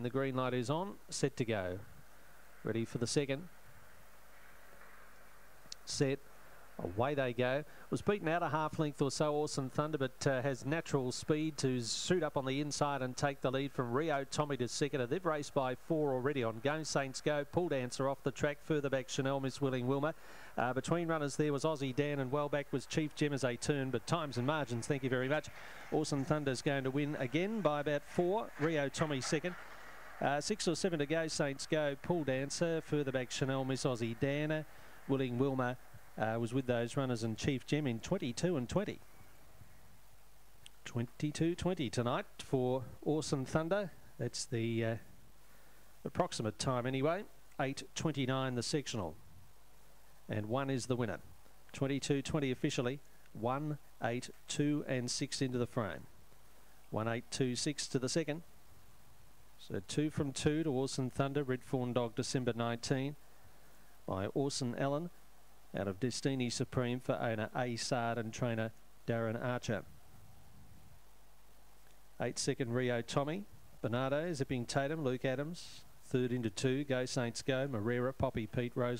And the green light is on, set to go. Ready for the second. Set. Away they go. Was beaten out a half length or so, Orson Thunder, but uh, has natural speed to shoot up on the inside and take the lead from Rio Tommy to second. They've raced by four already on Go Saints Go. Pull Dancer off the track. Further back, Chanel Miss Willing Wilmer. Uh, between runners there was Aussie Dan and well back was Chief Jim as they turn, but times and margins, thank you very much. Orson Thunder's going to win again by about four. Rio Tommy second. Uh, six or seven to go, Saints go. Pull Dancer. Further back, Chanel Miss Aussie Dana. Willing Wilmer uh, was with those runners and Chief Gem in 22 and 20. 22-20 tonight for Orson Thunder. That's the uh, approximate time anyway. 8.29 the sectional. And one is the winner. 22-20 officially. 1, 8, 2 and 6 into the frame. 1, 8, 2, 6 to the second. So two from two to Orson Thunder, Red Fawn Dog, December 19 by Orson Allen out of Destiny Supreme for owner A. Sard and trainer Darren Archer. Eight second Rio Tommy, Bernardo, Zipping Tatum, Luke Adams, third into two, Go Saints Go, Marrera, Poppy, Pete, Rose.